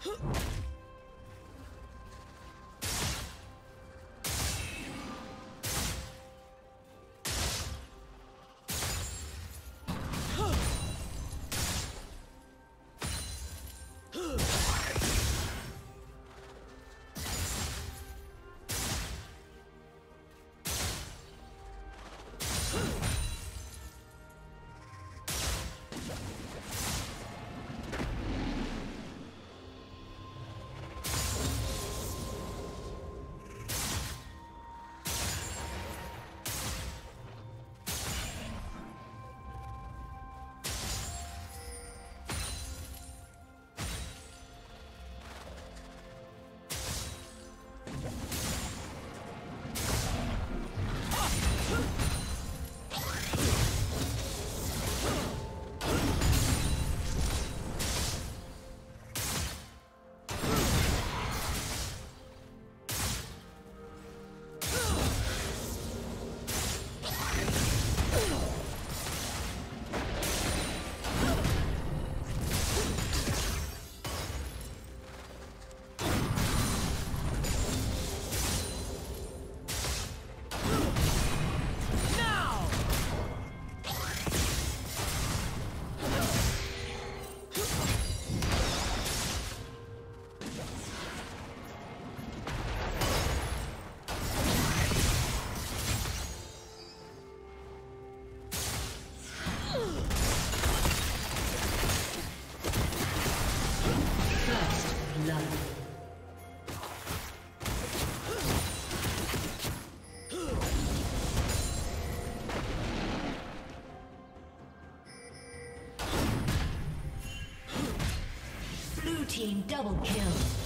Huh. Team double kill.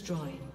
destroyed.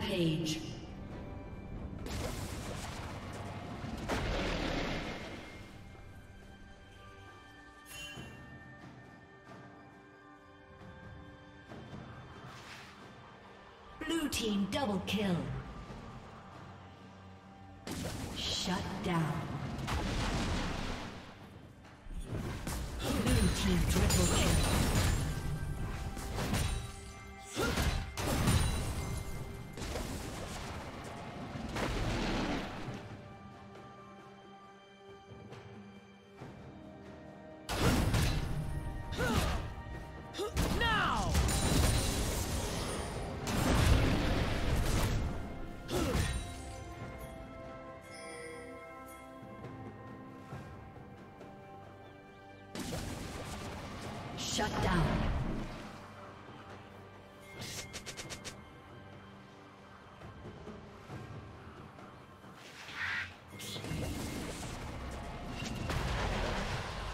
Rampage. Blue team double kill. Shut down. Blue team triple kill.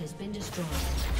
Has been destroyed.